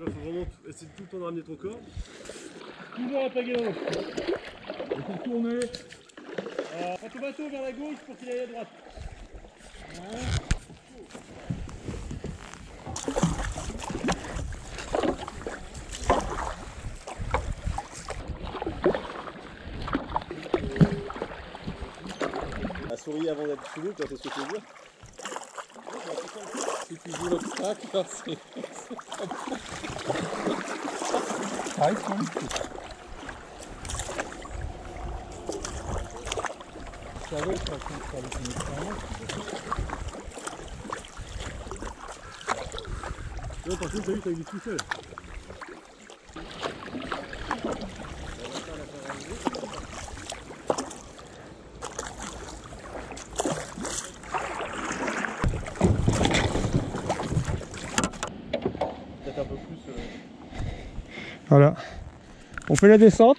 Là, faut vraiment essayer de tout le temps de ramener ton corps. Toujours à taguer dans l'eau. Et pour tourner, euh, prends ton bateau vers la gauche pour qu'il aille à droite. Voilà. La souris avant d'être sous l'eau, c'est ce que tu veux dire? die Wieso das Tagras hier ist. Weiß man nicht. Ja, das ist alles nicht. Ja, das ist richtig, die Tüte. Voilà. On fait la descente.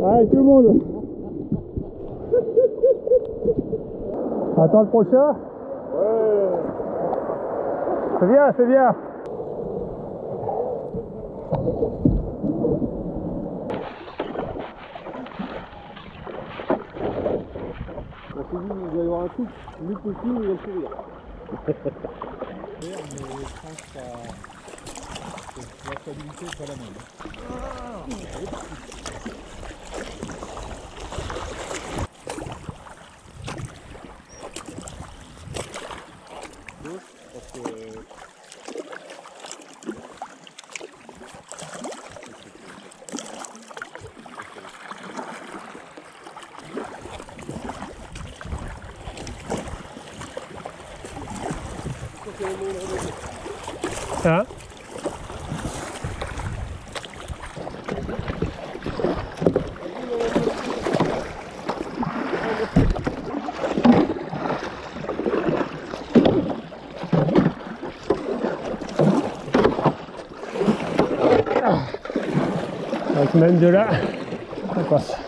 Allez, tout le monde. Attends le prochain. Ouais. C'est bien, c'est bien. On s'est dit, il doit y avoir un truc, lui petit, il va le sourire. Mais je pense que la stabilité pas la même. Hein même de là, ça passe.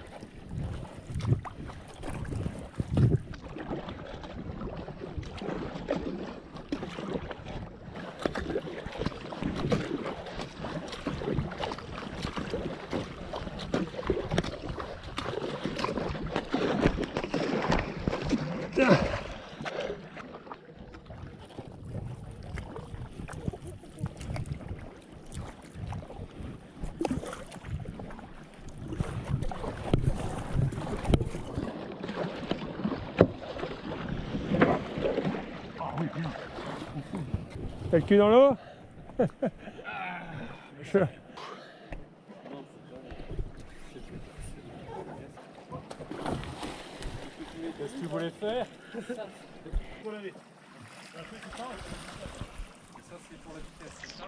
T'as le cul dans l'eau Qu'est-ce que tu voulais faire laver. Et ça, c'est pour la vitesse, c'est ça